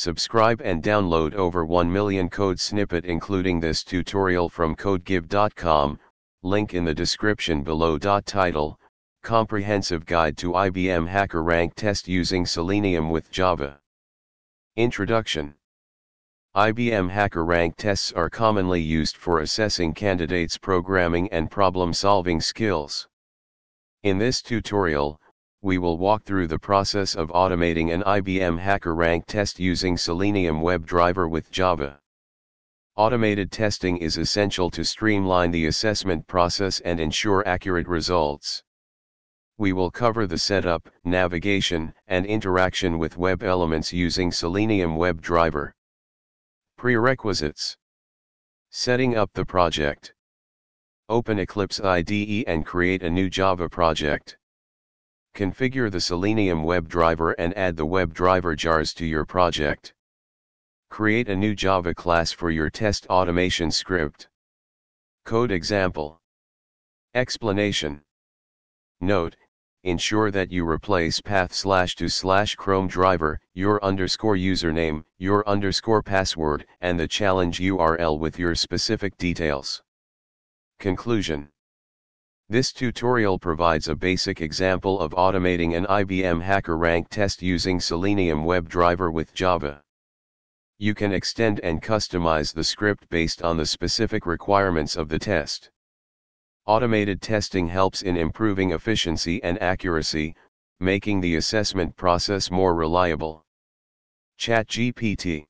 Subscribe and download over 1 million code snippet including this tutorial from codegive.com, link in the description below. Title, Comprehensive Guide to IBM HackerRank Test Using Selenium with Java. Introduction IBM HackerRank tests are commonly used for assessing candidates' programming and problem-solving skills. In this tutorial, we will walk through the process of automating an IBM HackerRank test using Selenium WebDriver with Java. Automated testing is essential to streamline the assessment process and ensure accurate results. We will cover the setup, navigation, and interaction with web elements using Selenium WebDriver. Prerequisites Setting up the project. Open Eclipse IDE and create a new Java project. Configure the Selenium WebDriver and add the WebDriver jars to your project. Create a new Java class for your test automation script. Code example. Explanation. Note, ensure that you replace path slash to slash chrome driver, your underscore username, your underscore password, and the challenge URL with your specific details. Conclusion this tutorial provides a basic example of automating an IBM HackerRank test using Selenium WebDriver with Java. You can extend and customize the script based on the specific requirements of the test. Automated testing helps in improving efficiency and accuracy, making the assessment process more reliable. ChatGPT